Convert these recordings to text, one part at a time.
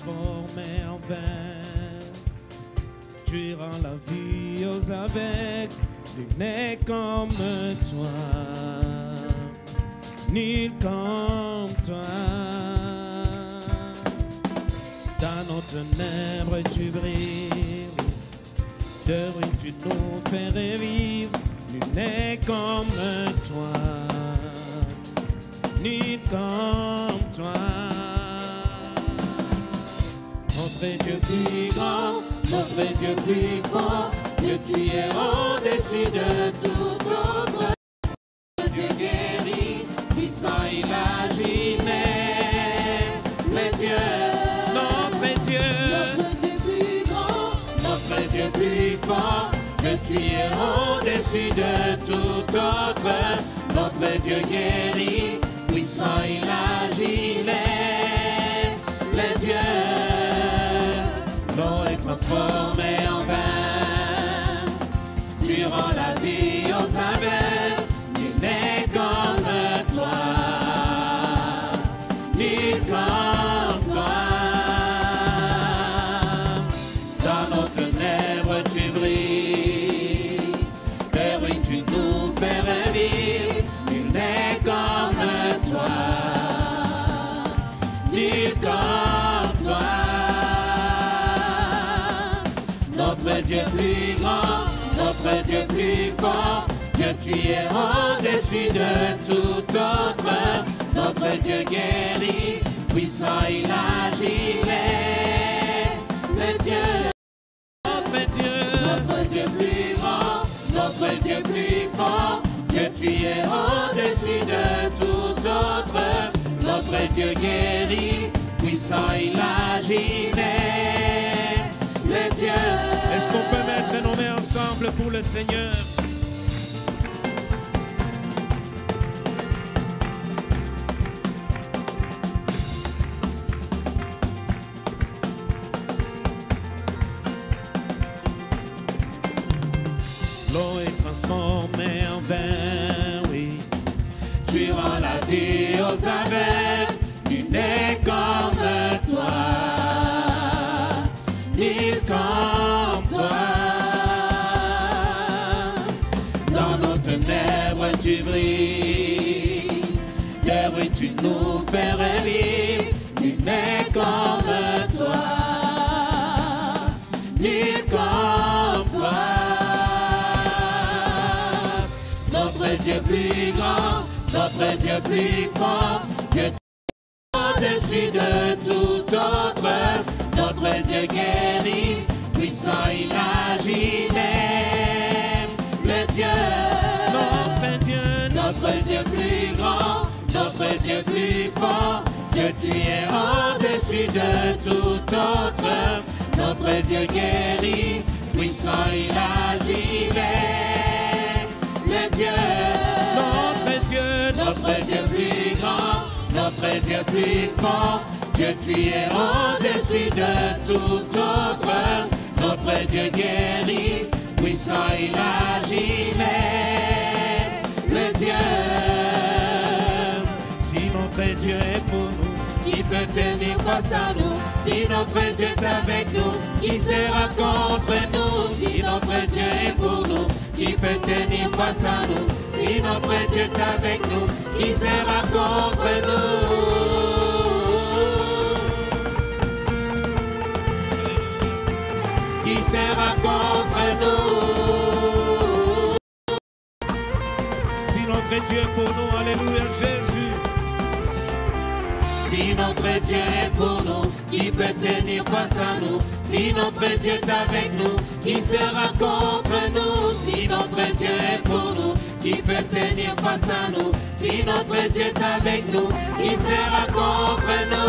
transformé en vin. Tu rends la vie aux aveugles, n'est comme toi, nul comme toi. Dans nos ténèbres tu brilles, de bruit tu nous fais revivre, nul comme toi, nul comme toi. Notre Dieu plus grand, Notre Dieu plus fort, Dieu tu es au-dessus de tout autre. Notre Dieu guérit, puissant il agit, mais Dieu, notre Dieu, notre Dieu plus grand, notre Dieu plus fort, Dieu tu es au-dessus de tout autre. Notre Dieu guérit, puissant il agit, mais transformée en vin. Rends la vie aux aveugles, nul n'est comme toi, nul comme notre Dieu plus fort, Dieu tu es au-dessus de tout autre. Notre Dieu guérit, puissant il agit, le Dieu, notre Dieu, notre Dieu plus grand, notre Dieu plus fort, Dieu tu es au-dessus de tout autre. Notre Dieu guérit, puissant il Dans nos ténèbres tu brilles, Terre oui tu nous fais revivre, nul comme toi, nul comme toi. Notre Dieu plus grand, notre Dieu plus fort, Dieu au-dessus de tout autre. Notre Dieu guérit, puissant il agit, de tout autre. Notre Dieu guérit, puissant il agit, le Dieu, notre Dieu, notre Dieu plus grand, notre Dieu plus fort, Dieu tu es au-dessus de tout autre. Notre Dieu guérit, puissant il agit, peut tenir face à nous. Si notre Dieu est avec nous, qui sera contre nous? Si notre Dieu est pour nous, qui peut tenir face à nous? Si notre Dieu est avec nous, qui sera contre nous? Qui sera contre nous? Si notre Dieu est pour nous, Alléluia Jésus. Si notre Dieu est pour nous, qui peut tenir face à nous? Si notre Dieu est avec nous, qui sera contre nous? Si notre Dieu est pour nous, qui peut tenir face à nous? Si notre Dieu est avec nous, qui sera contre nous?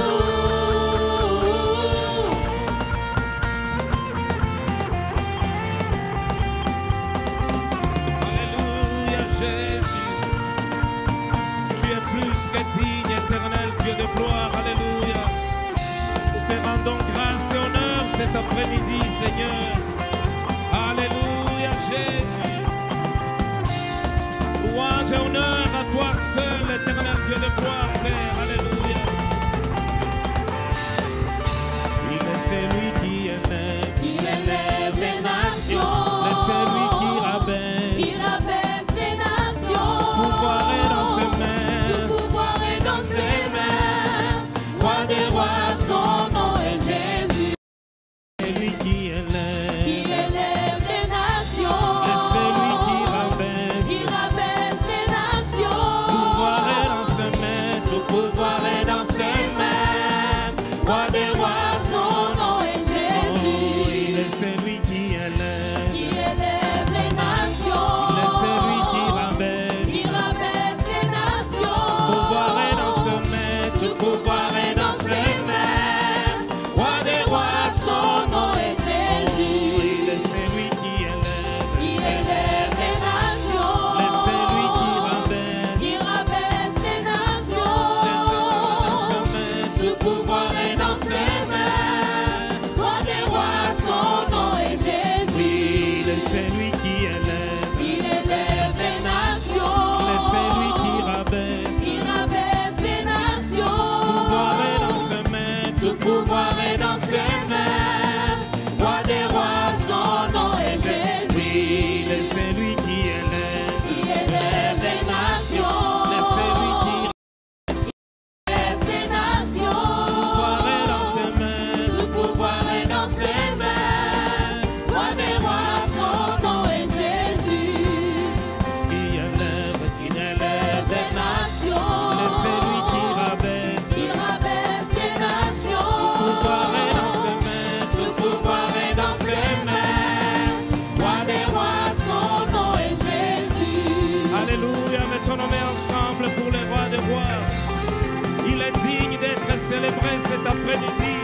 digne d'être célébré cet après-midi.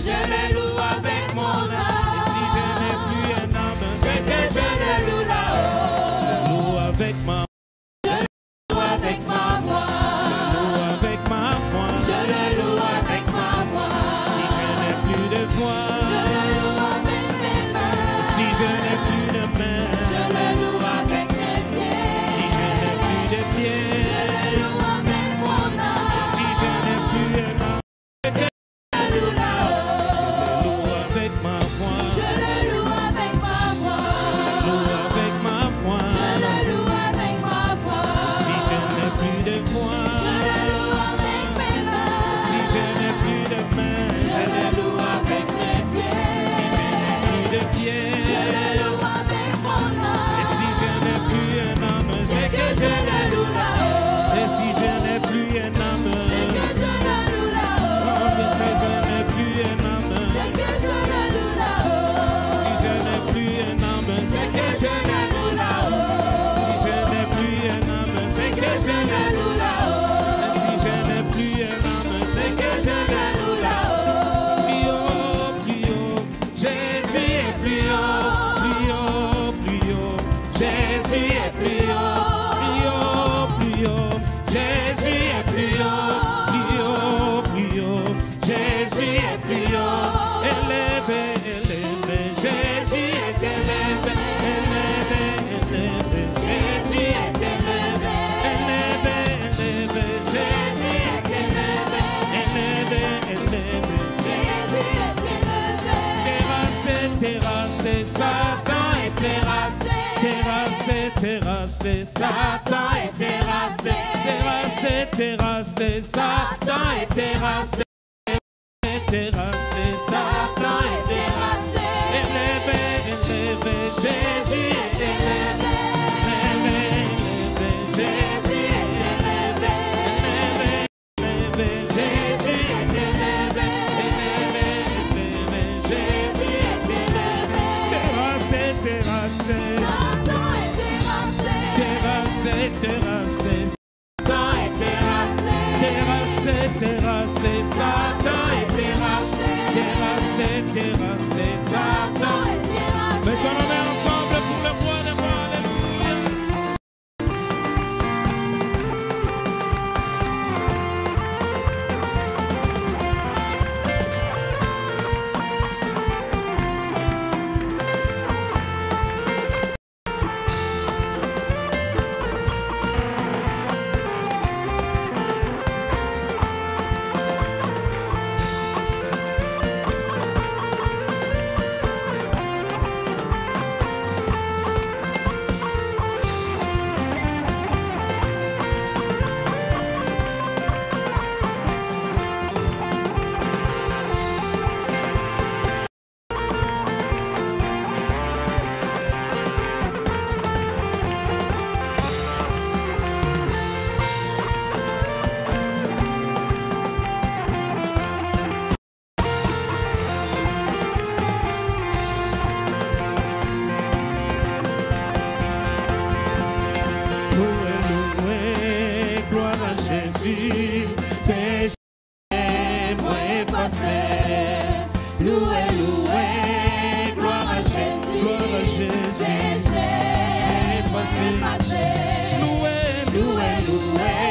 Gerarus. terrassé, Satan est terrassé, terrassé, terrassé, Satan est terrassé, terrassé. terrassé. Satan est terrassé. Terrassé, terrassé. Satan est terrassé. Terrassé, terrassé. Loué, loué, gloire à Jésus. Gloire à Jésus. C'est passé. Loué, loué, loué.